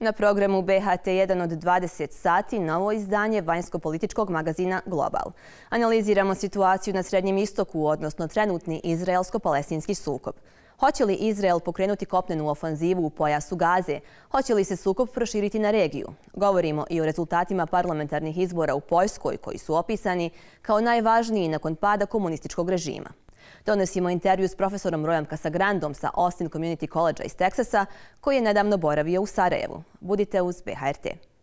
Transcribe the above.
Na programu BHT1 od 20 sati novo izdanje vanjsko-političkog magazina Global. Analiziramo situaciju na Srednjem istoku, odnosno trenutni izraelsko-palestinski sukob. Hoće li Izrael pokrenuti kopnenu ofanzivu u pojasu Gaze? Hoće li se sukob proširiti na regiju? Govorimo i o rezultatima parlamentarnih izbora u Poljskoj koji su opisani kao najvažniji nakon pada komunističkog režima. Donosimo intervju s profesorom Rojom Kasagrandom sa Austin Community College iz Teksasa, koji je nedavno boravio u Sarajevu. Budite uz BHRT.